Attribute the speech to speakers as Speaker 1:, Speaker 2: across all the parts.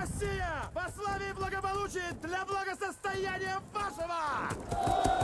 Speaker 1: Россия! Во славе и благополучии для благосостояния вашего!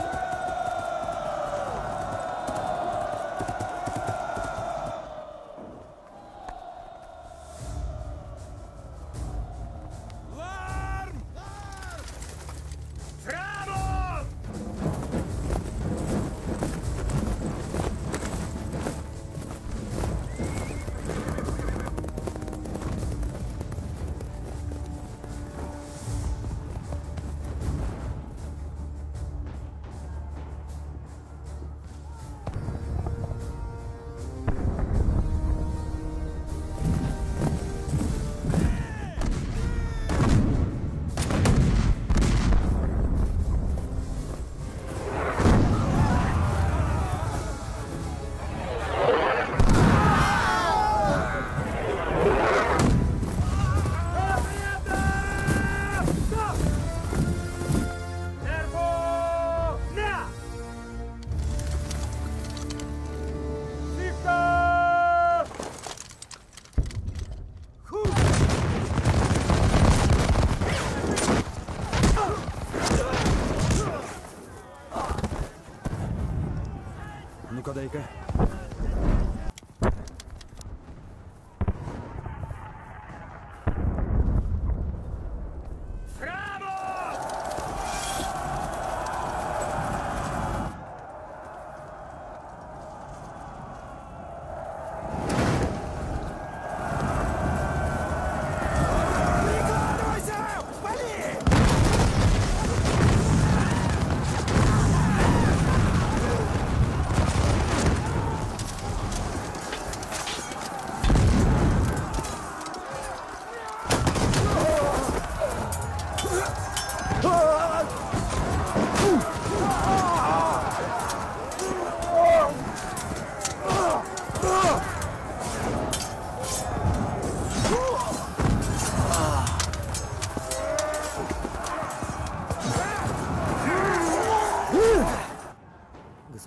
Speaker 1: Arkadayka.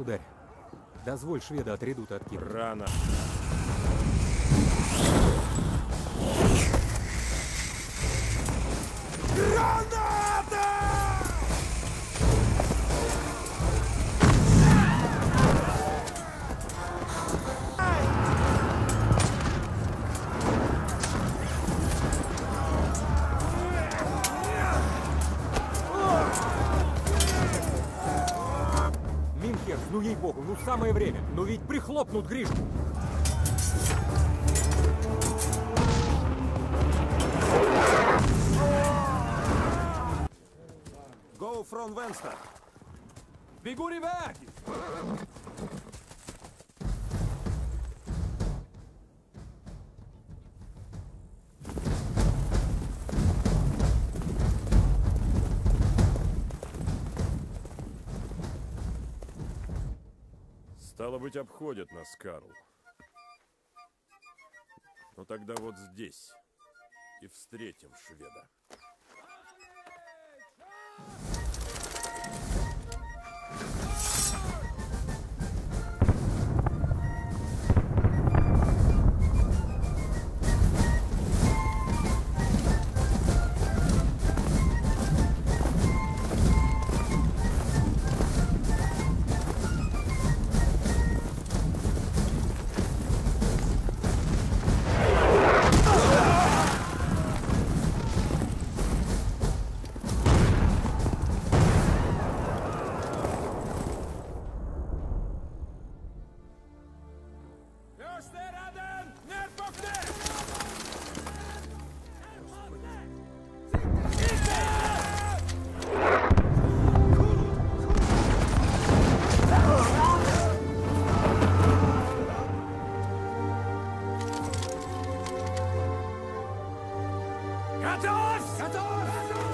Speaker 2: Государь, дозволь шведа от редута.
Speaker 1: Рано.
Speaker 2: Минхер, ну самое время. Ну ведь прихлопнут Гришку.
Speaker 1: Go from vänster.
Speaker 2: Vi går
Speaker 3: Стало быть, обходят нас, Карл. Ну тогда вот здесь и встретим шведа.
Speaker 1: Første Gatos! Gatos! Gatos!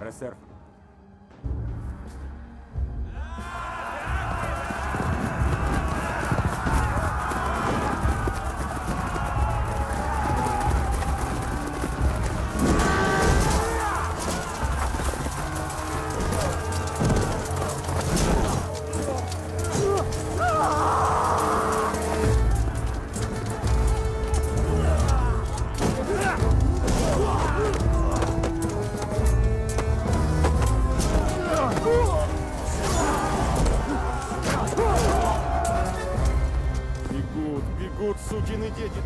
Speaker 3: Резерв.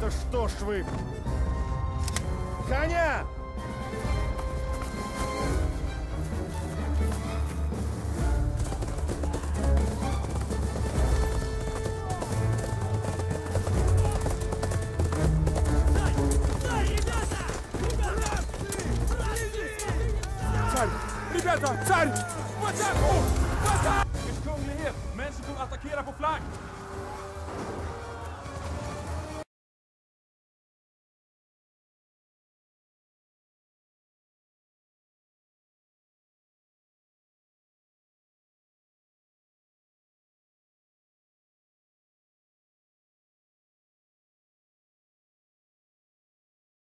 Speaker 1: Да что ж вы? Коня!
Speaker 3: Царь!
Speaker 4: Kunglighet, män som kommer attackera på flank!